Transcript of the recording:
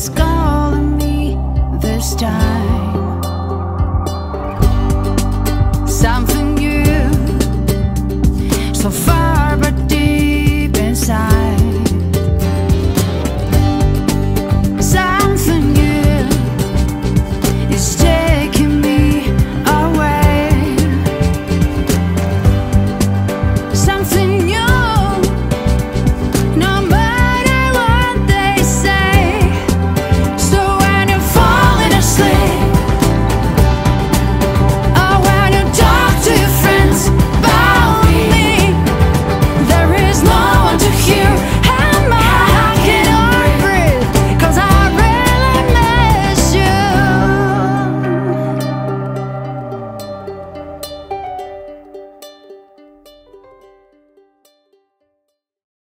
It's calling me this time. Something new, so far.